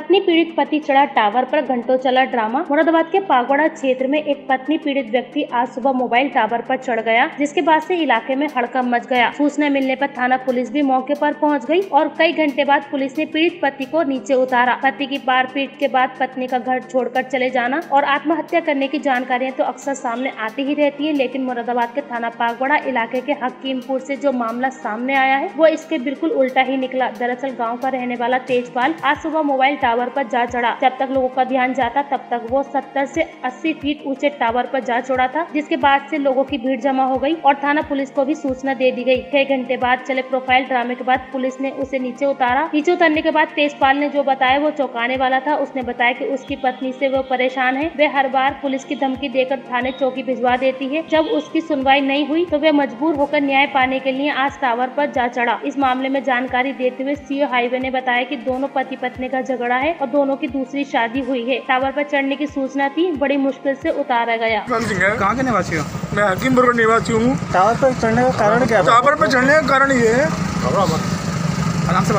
पत्नी पीड़ित पति चढ़ा टावर पर घंटों चला ड्रामा। मुरादाबाद के पागवाड़ा क्षेत्र में एक पत्नी पीड़ित व्यक्ति आज सुबह मोबाइल टावर पर चढ़ गया, जिसके बाद से इलाके में हड़कंप मच गया। सूचना मिलने पर थाना पुलिस भी मौके पर पहुँच गई और कई घंटे बाद पुलिस ने पीड़ित पति को नीचे उतारा। पति की मारपीट के बाद पत्नी का घर छोड़कर चले जाना और आत्महत्या करने की जानकारियाँ तो अक्सर सामने आती ही रहती है, लेकिन मुरादाबाद के थाना पागवाड़ा इलाके के हकीमपुर से जो मामला सामने आया है, वो इसके बिल्कुल उल्टा ही निकला। दरअसल गाँव का रहने वाला तेजपाल आज सुबह मोबाइल टावर पर जा चढ़ा। जब तक लोगों का ध्यान जाता, तब तक वो 70 से 80 फीट ऊँचे टावर पर जा चढ़ा था, जिसके बाद से लोगों की भीड़ जमा हो गई और थाना पुलिस को भी सूचना दे दी गई। छह घंटे बाद चले प्रोफ़ाइल ड्रामे के बाद पुलिस ने उसे नीचे उतारा। नीचे उतरने के बाद तेजपाल ने जो बताया, वो चौंकाने वाला था। उसने बताया की उसकी पत्नी से वो परेशान है। वे हर बार पुलिस की धमकी देकर थाने चौकी भिजवा देती है। जब उसकी सुनवाई नहीं हुई तो वे मजबूर होकर न्याय पाने के लिए आज टावर पर जा चढ़ा। इस मामले में जानकारी देते हुए सीओ हाईवे ने बताया कि दोनों पति पत्नी का झगड़ा है और दोनों की दूसरी शादी हुई है। टावर पर चढ़ने की सूचना थी बड़ी मुश्किल से उतारा गया। कहाँ के निवासी हो? मैं हकीमपुर का निवासी हूँ। टावर पर चढ़ने का कारण क्या टावर पर चढ़ने का कारण ये है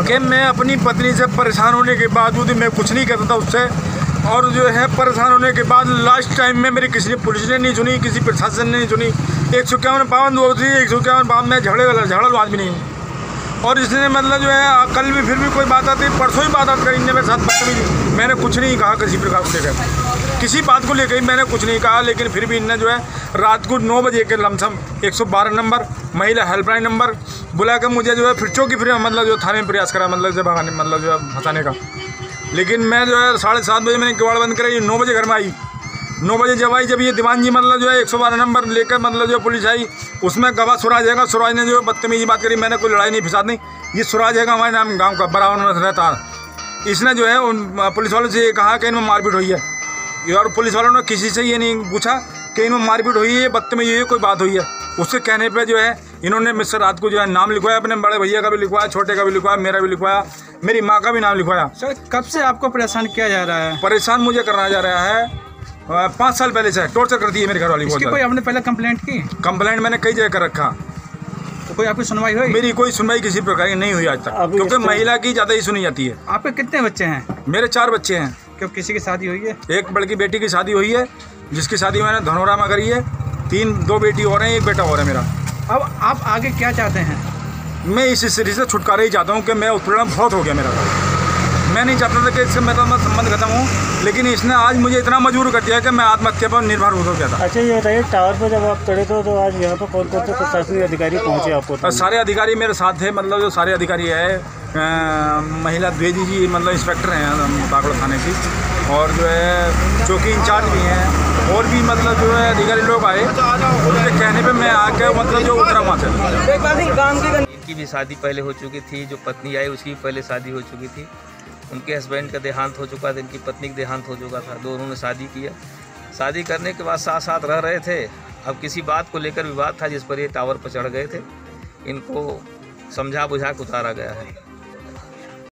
कि मैं अपनी पत्नी से परेशान होने के बावजूद मैं कुछ नहीं करता था उससे। और जो है परेशान होने के बाद लास्ट टाइम में मेरी किसी ने पुलिस ने नहीं सुनी किसी प्रशासन ने नहीं सुनी एक सौ इक्यावन पावन दो एक सौ इक्यावन पावन में झगड़े वाला झगड़ा आदमी नहीं हूँ। और इसने मतलब जो है कल भी फिर भी कोई बात आती, परसों ही बात आती करी मेरे साथ बात बदतमीजी मैंने कुछ नहीं कहा किसी प्रकार को लेकर। किसी बात को लेकर मैंने कुछ नहीं कहा, लेकिन फिर भी इनने जो है, रात को नौ बजे के लमसम 112 नंबर, महिला हेल्पलाइन नंबर बुला कर मुझे जो है, फिर चौकी फिर मतलब जो थाने में प्रयास करा मतलब जो भगाने मतलब जो है, फंसाने का। लेकिन मैं जो है, साढ़े सात बजे मैंने किवाड़ बंद कराई, नौ बजे घर में आई। नौ बजे जब आई जब ये दीवान जी मतलब जो है एक सौ बारह नंबर लेकर मतलब जो पुलिस आई उसमें गवाह सुराज है सुराज ने जो बदतमीजी बात करी मैंने कोई लड़ाई नहीं फिसाद नहीं। ये सुराज है हमारे नाम गाँव का बराबर में रहता है। इसने जो है उन पुलिस वालों से ये कहा कि इनमें मारपीट हुई है। और पुलिस वालों ने किसी से ये नहीं पूछा कि इनमें मारपीट हुई है बदतमीजी हुई कोई बात हुई है। उसके कहने पर जो है इन्होंने मिस्टर रात को जो है नाम लिखवाया अपने बड़े भैया का भी लिखवाया छोटे का भी लिखवाया मेरा भी लिखवाया मेरी माँ का भी नाम लिखवाया। सर कब से आपको परेशान किया जा रहा है? परेशान मुझे करना जा रहा है। पाँच साल पहले से टॉर्चर करती है मेरे घर वाली इसकी कोई आपने पहले कंप्लेंट की? कंप्लेंट मैंने कई जगह कर रखा। तो कोई आपकी सुनवाई हुई? मेरी कोई सुनवाई किसी प्रकार की नहीं हुई आज तक क्योंकि महिला की ज़्यादा ही सुनी जाती है। आपके कितने बच्चे हैं? मेरे चार बच्चे हैं। क्यों किसी की शादी हुई है? एक बड़की बेटी की शादी हुई है जिसकी शादी मैंने धनोरा में करी है। तीन दो बेटी और हैं एक बेटा और है मेरा। अब आप आगे क्या चाहते हैं? मैं इस स्थिति से छुटकारा ही चाहता हूँ कि मैं उत्पीड़न बहुत हो गया मेरा। मैं नहीं चाहता था कि इससे मेरा मैं संबंध खत्म हो लेकिन इसने आज मुझे इतना मजबूर कर दिया कि मैं आत्महत्या पर निर्भर हो गया था। अच्छा ये बताइए टावर पर जब आप चढ़े थे तो आज यहाँ पर कौन कौन से प्रशासनिक अधिकारी पहुँचे आपको? सारे अधिकारी मेरे साथ थे मतलब जो सारे अधिकारी है महिला द्विवेदी जी मतलब इंस्पेक्टर हैं बागड़ा थाने की। और जो है चौकी इंचार्ज भी हैं और भी मतलब जो है अधिकारी लोग आए उनके कहने पे मैं आके मतलब जो उतरा वहाँ से। इनकी भी शादी पहले हो चुकी थी जो पत्नी आई उसकी भी पहले शादी हो चुकी थी। उनके हस्बैंड का देहांत हो चुका था, इनकी पत्नी का देहांत हो चुका था, दोनों ने शादी किया शादी करने के बाद साथ साथ रह रहे थे। अब किसी बात को लेकर विवाद था जिस पर ये टावर पर चढ़ गए थे। इनको समझा बुझा के उतारा गया है।